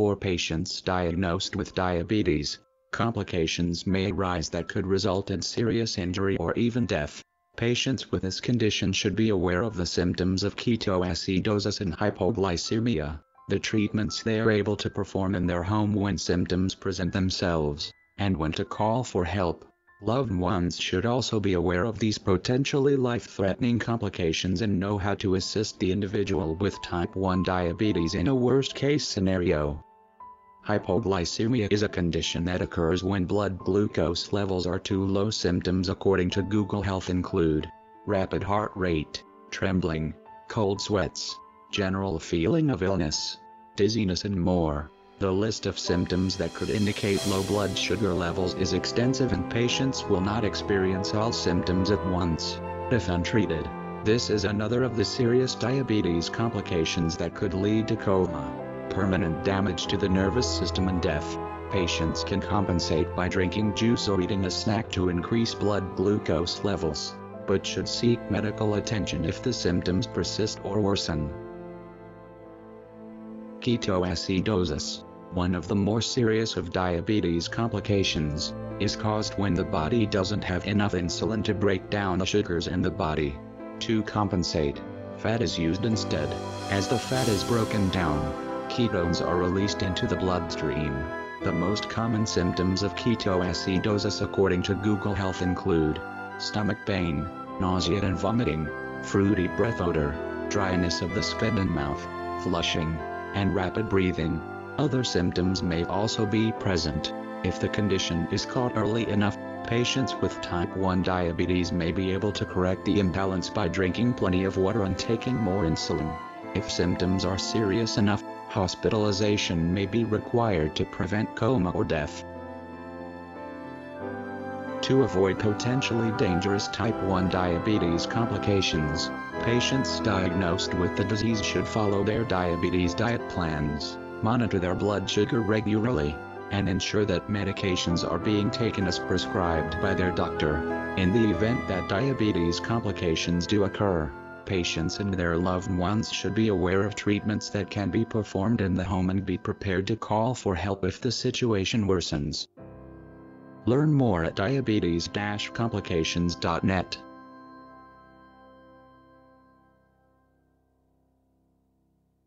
For patients diagnosed with diabetes, complications may arise that could result in serious injury or even death. Patients with this condition should be aware of the symptoms of ketoacidosis and hypoglycemia, the treatments they are able to perform in their home when symptoms present themselves, and when to call for help. Loved ones should also be aware of these potentially life-threatening complications and know how to assist the individual with type 1 diabetes in a worst-case scenario. Hypoglycemia is a condition that occurs when blood glucose levels are too low. Symptoms according to Google Health include rapid heart rate, trembling, cold sweats, general feeling of illness, dizziness and more. The list of symptoms that could indicate low blood sugar levels is extensive and patients will not experience all symptoms at once. If untreated, this is another of the serious diabetes complications that could lead to coma, permanent damage to the nervous system and death. Patients can compensate by drinking juice or eating a snack to increase blood glucose levels, but should seek medical attention if the symptoms persist or worsen. Ketoacidosis one of the more serious of diabetes complications, is caused when the body doesn't have enough insulin to break down the sugars in the body. To compensate, fat is used instead. As the fat is broken down, ketones are released into the bloodstream. The most common symptoms of ketoacidosis according to Google Health include stomach pain, nausea and vomiting, fruity breath odor, dryness of the skin and mouth, flushing, and rapid breathing. Other symptoms may also be present. If the condition is caught early enough, patients with type 1 diabetes may be able to correct the imbalance by drinking plenty of water and taking more insulin. If symptoms are serious enough, hospitalization may be required to prevent coma or death. To avoid potentially dangerous type 1 diabetes complications, patients diagnosed with the disease should follow their diabetes diet plans monitor their blood sugar regularly, and ensure that medications are being taken as prescribed by their doctor. In the event that diabetes complications do occur, patients and their loved ones should be aware of treatments that can be performed in the home and be prepared to call for help if the situation worsens. Learn more at diabetes-complications.net.